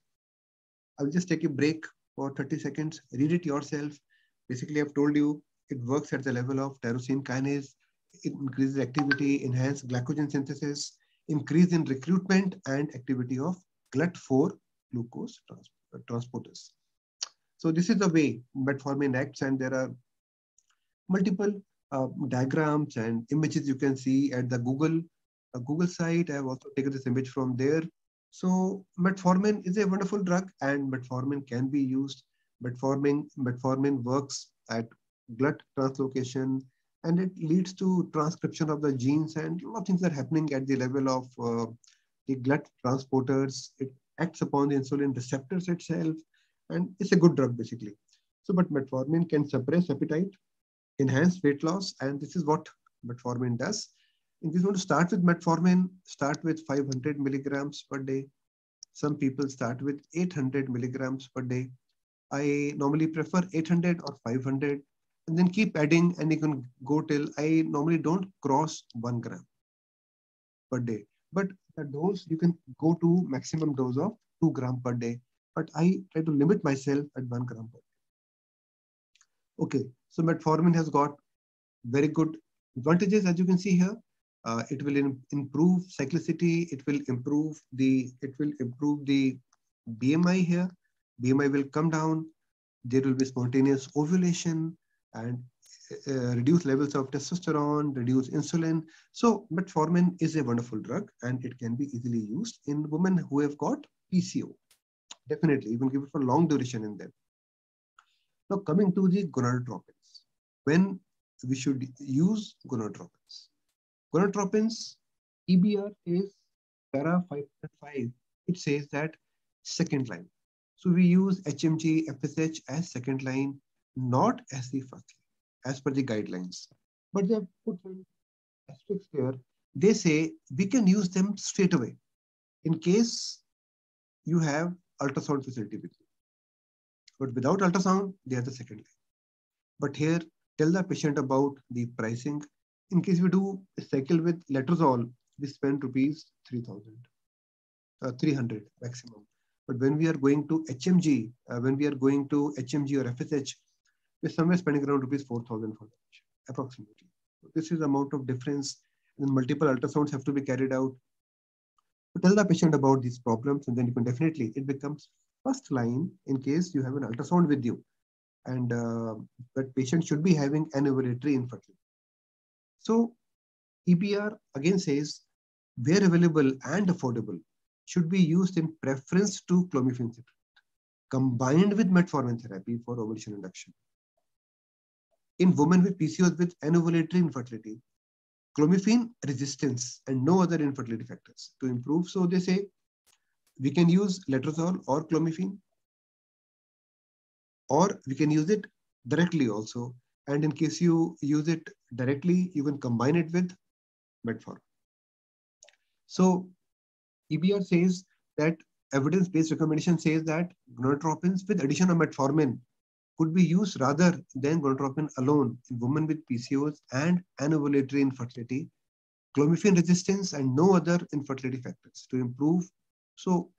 I'll just take a break for 30 seconds, read it yourself. Basically, I've told you it works at the level of tyrosine kinase, it increases activity, enhance glycogen synthesis, increase in recruitment and activity of GLUT4 glucose trans transporters. So this is the way metformin acts and there are multiple diagrams and images you can see at the Google uh, Google site. I have also taken this image from there. So metformin is a wonderful drug and metformin can be used. Metformin, metformin works at GLUT translocation and it leads to transcription of the genes and a lot of things are happening at the level of uh, the GLUT transporters. It acts upon the insulin receptors itself and it's a good drug basically. So, but metformin can suppress appetite, enhance weight loss, and this is what metformin does. If you want to start with metformin, start with 500 milligrams per day. Some people start with 800 milligrams per day. I normally prefer 800 or 500 and then keep adding and you can go till I normally don't cross one gram per day. But the dose you can go to maximum dose of two gram per day. But I try to limit myself at one gram per day. Okay, so metformin has got very good advantages as you can see here. Uh, it will in, improve cyclicity. It will improve the it will improve the BMI here. BMI will come down. There will be spontaneous ovulation and uh, reduce levels of testosterone, reduce insulin. So metformin is a wonderful drug and it can be easily used in women who have got PCO. Definitely, you can give it for long duration in them. Now coming to the gonadotropins. When we should use gonadotropins. Gonadotropins, EBR is para 5.5. It says that second line. So we use HMG, FSH as second line not as the first line, as per the guidelines. But they have put an asterisk here. They say we can use them straight away in case you have ultrasound facility with. But without ultrasound, they are the second line. But here, tell the patient about the pricing. In case we do a cycle with letrozole, we spend rupees 3000, uh, 300 maximum. But when we are going to HMG, uh, when we are going to HMG or FSH, we're somewhere spending around rupees 4,000 for that, approximately. So this is amount of difference. And multiple ultrasounds have to be carried out. So tell the patient about these problems, and then you can definitely, it becomes first line in case you have an ultrasound with you. And uh, that patient should be having an ovulatory infertility. So EBR again says, where available and affordable, should be used in preference to clomiphene combined with metformin therapy for ovulation induction in women with PCOS with anovulatory infertility, clomiphene resistance and no other infertility factors to improve. So they say we can use letrozole or clomiphene, or we can use it directly also. And in case you use it directly, you can combine it with metformin. So EBR says that evidence-based recommendation says that gonadotropins with addition of metformin could be used rather than gonadotropin alone in women with PCOS and anovulatory infertility, clomiphene resistance, and no other infertility factors to improve. So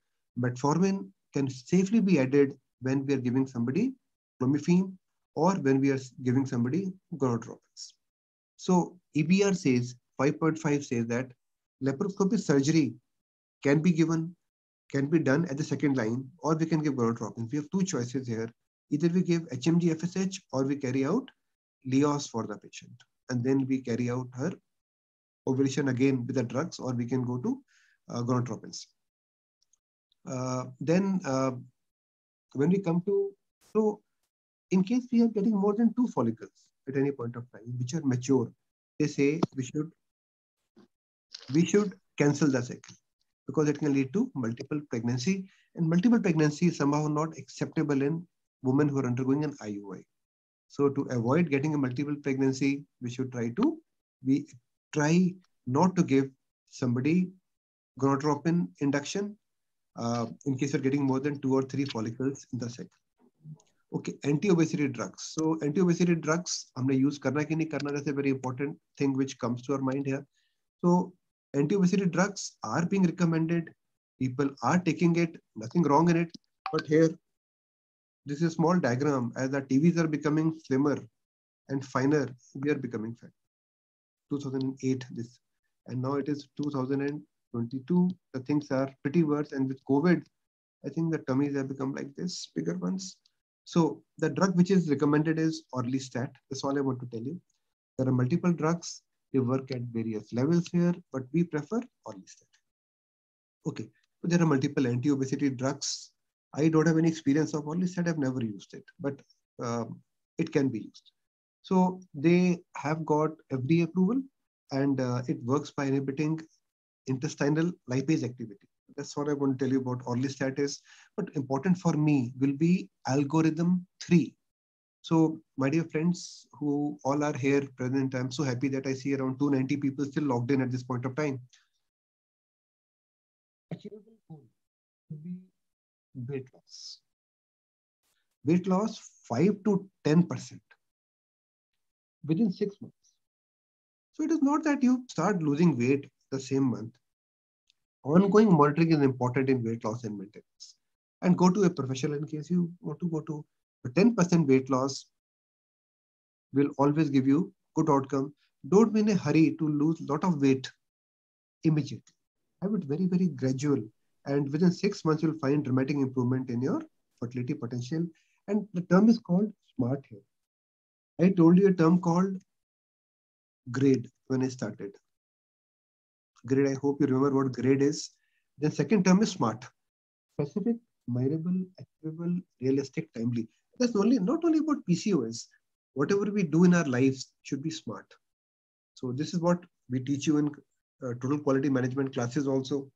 metformin can safely be added when we are giving somebody clomiphene or when we are giving somebody gonadotropins. So EBR says 5.5 says that laparoscopic surgery can be given, can be done at the second line, or we can give gonadotropin. We have two choices here. Either we give HMG FSH or we carry out LEOS for the patient. And then we carry out her ovulation again with the drugs, or we can go to uh, gonadotropins. Uh, then uh, when we come to, so in case we are getting more than two follicles at any point of time, which are mature, they say we should, we should cancel the cycle because it can lead to multiple pregnancy and multiple pregnancy is somehow not acceptable in women who are undergoing an IUI. So to avoid getting a multiple pregnancy, we should try to, we try not to give somebody gonadotropin induction uh, in case you're getting more than two or three follicles in the cycle. Okay, anti-obesity drugs. So anti-obesity drugs, हमने use करना कि नहीं करना that's a very important thing which comes to our mind here. So anti-obesity drugs are being recommended. People are taking it, nothing wrong in it. But here, this is a small diagram as the TVs are becoming slimmer and finer, we are becoming fat. 2008, this, and now it is 2022. The things are pretty worse. And with COVID, I think the tummies have become like this, bigger ones. So the drug which is recommended is Orlistat. That's all I want to tell you. There are multiple drugs. They work at various levels here, but we prefer Orlistat. Okay, so there are multiple anti-obesity drugs. I don't have any experience of Orlistat. I've never used it, but um, it can be used. So they have got FDA approval and uh, it works by inhibiting intestinal lipase activity. That's what I want to tell you about Orlistat is. But important for me will be algorithm three. So my dear friends who all are here present, I'm so happy that I see around 290 people still logged in at this point of time. Achievable goal would be weight loss. Weight loss 5 to 10% within six months. So it is not that you start losing weight the same month. Ongoing monitoring is important in weight loss and maintenance. And go to a professional in case you want to go to a 10% weight loss will always give you good outcome. Don't be in a hurry to lose a lot of weight immediately. Have it very, very gradual. And within six months, you'll find dramatic improvement in your fertility potential. And the term is called SMART here. I told you a term called grade when I started. Grade, I hope you remember what grade is. The second term is SMART. Specific, measurable, achievable, realistic, timely. That's only not only about PCOS. Whatever we do in our lives should be smart. So this is what we teach you in uh, total quality management classes also.